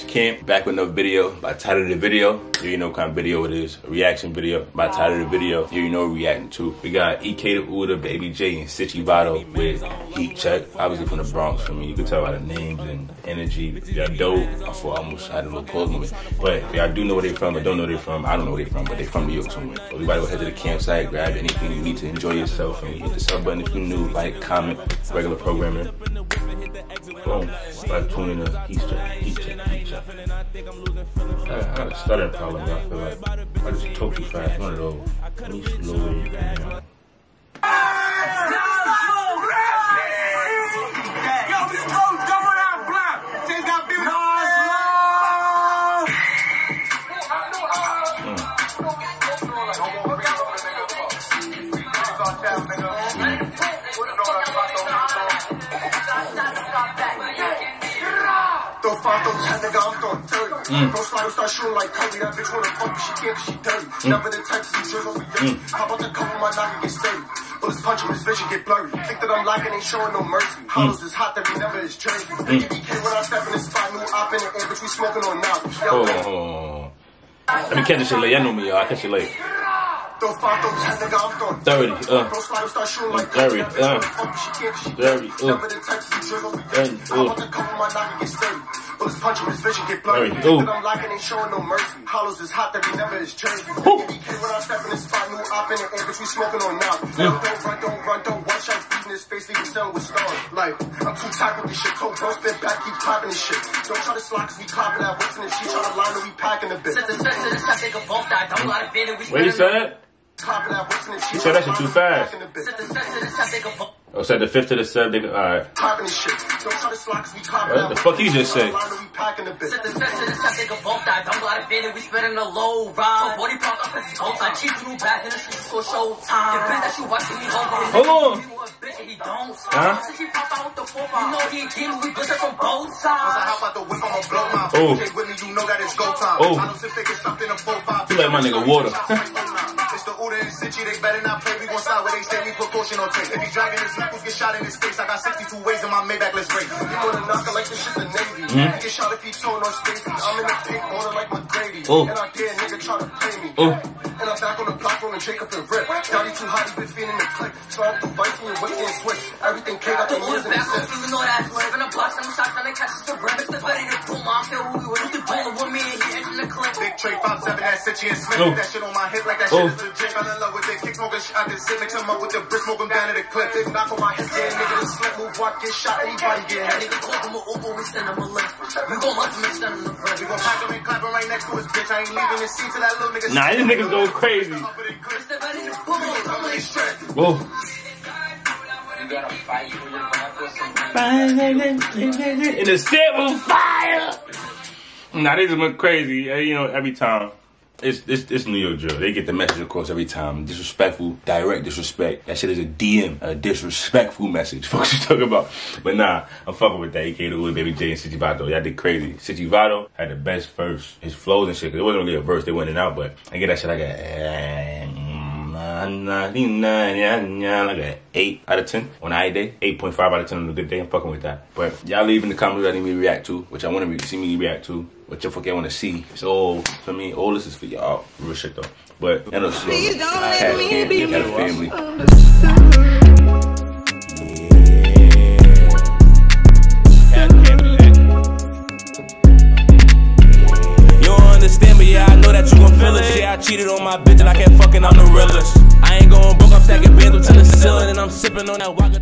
Reaction Camp, back with another video. By title of the video, you know what kind of video it is. A reaction video. By title of the video, you know reacting to. We got Ek DaOoter, Baby Jay, and Sitchy Vato with Heat Check. Obviously from the Bronx for me. You can tell by the names and energy. Y'all dope. I thought I almost had a little close moment. But y'all do know where they're from or don't know where they're from, I don't know where they're from, but they're from New York somewhere. Gotta go head to the campsite, grab anything you need to enjoy yourself, and hit the sub button if you're new, like, comment, regular programming. Boom. Start tuning Heat Check, Heat Check. I, got a stuttering problem, I feel like. I just talk too fast. One of those. Let me slow it down. Five, throw ten, nigga, I'm throwing 30. Mm. Bro, slide start shooting like Curry. That bitch wanna fuck, but she can't cause she dirty. Mm. Never the type to see chills over dirty. How about the cover my noggin get steady? Bullets punch him, his vision get blurry. Think that I'm lacking, ain't showing no mercy. Hollows is hot, that he never is jersey. Mm. BK when I step in the spot, new op in the air, bitch, we smoking on now. Hold. Let me catch this shit late. Y'all know me, y'all. I catch it late. Throw five, throw ten, nigga, 30, uh. Bro, slide start shooting like 30, Curry. That bitch uh. wanna fuck, but she can't cause she 30, dirty. uh. Never the type to see chills over 30, dirty. How about the cover my noggin get steady? Bullets punch him, his vision get blurry. Thirty, Think ooh. I'm lacking, ain't showing no mercy. Hollows is hot, that he never is jersey. BK when I step in the spot, new op in the air, bitch, we smoking on now. Don't run, don't run, don't one shot, beating his face, leaving stone with stars. Like, I'm too tight with this shit. Told bro, spin back, keep clapping this shit. Don't try to slide, cause we clapping that what's in it. She try to line, and we packing a bit. Where you said? Clapping that what's in it. She You said that shit too fast. Packing a bit. Oh, said the fifth to the seventh. All right. Clapping this shit. Don't try to slide, cause we clapping What the fuck he just say? We packing a bit. Hold on. Huh? I hop out the whip, I'ma blow my Oh. Jay with me, you know that it's go time. Oh. I don't sit there, get stuffed in a 4-5. You like my nigga water. It's DaOoter and Sitchy, they better not play. We gon' slide where they stay, we precaution on tape. If he dragging his knuckles, get shot in his face. I got 62 ways in my Maybach, let's break. You know the knocker like this shit the Navy. Mm-hmm. Get shot if he towing on space. I'm in the pink order like McGrady. Oh. And I dare nigga try to play me. Oh. And I'm back on the block rolling Jacob and Rip. Daddy too hot, he been feeling the click. So I'm through vice and whip and switch. Everything cake out the years in the set. Big Trey 5'7", that Sitchy and Smith. Oh. That shit on my hip like that Oh. shit is legit. Fell in love with it. Kick smoking shit. I can sit mix him up with the brick smoking down to the clip. Big knock on my hip, yeah, nigga. The slip move, walk, get shot, anybody get hit. We gon' pack him and clap him right next to his bitch. I ain't leaving his seat till that little nigga. Nah, these niggas go crazy. Whoa. In the set was fire. Nah, they just went crazy. eh, You know, every time. It's, it's, it's New York drill. They get the message across every time. Disrespectful, direct disrespect. That shit is a DM, a disrespectful message. Fuck you talking about. But nah, I'm fucking with that. Ek DaOoter, Baby Jay, and Sitchy Vato. Y'all did crazy. Sitchy Vato had the best verse. His flows and shit. Cause it wasn't really a verse. They went in out, but I get that shit like a. Like an 8 out of 10 on a high day, 8.5 out of 10 on a good day. I'm fucking with that. But y'all leave in the comments what I need me react to, which I want to re- see me react to, what the fuck y'all want to see. It's all for me. All this is for y'all. Real shit though. But you know, so, Please don't I let had me family, be had a family. You don't understand, but yeah, I know that you gon' feel it. Yeah, I cheated on my bitch and I kept fucking, I'm the realest. On that vodka.